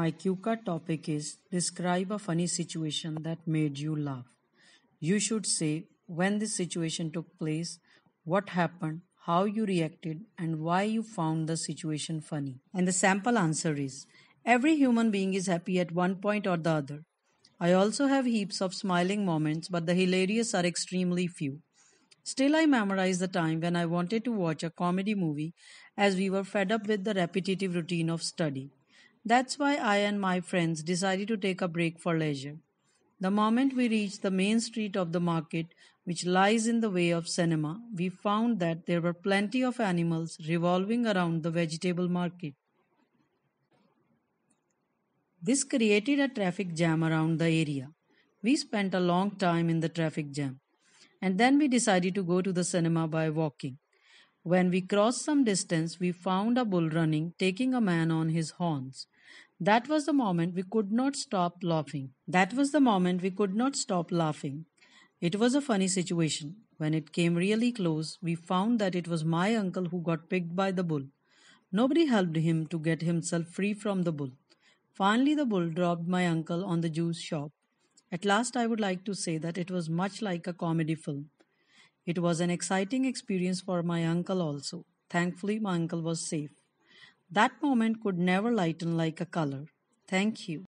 My cue card topic is Describe a funny situation that made you laugh. You should say when this situation took place, what happened, how you reacted, and why you found the situation funny. And the sample answer is Every human being is happy at one point or the other. I also have heaps of smiling moments, but the hilarious are extremely few. Still, I memorize the time when I wanted to watch a comedy movie as we were fed up with the repetitive routine of study. That's why I and my friends decided to take a break for leisure. The moment we reached the main street of the market, which lies in the way of cinema, we found that there were plenty of animals revolving around the vegetable market. This created a traffic jam around the area. We spent a long time in the traffic jam, and then we decided to go to the cinema by walking. When we crossed some distance, we found a bull running, taking a man on his horns. That was the moment we could not stop laughing. That was the moment we could not stop laughing. It was a funny situation. When it came really close, we found that it was my uncle who got picked by the bull. Nobody helped him to get himself free from the bull. Finally, the bull dropped my uncle on the juice shop. At last, I would like to say that it was much like a comedy film. It was an exciting experience for my uncle also. Thankfully, my uncle was safe. That moment could never lighten like a color. Thank you.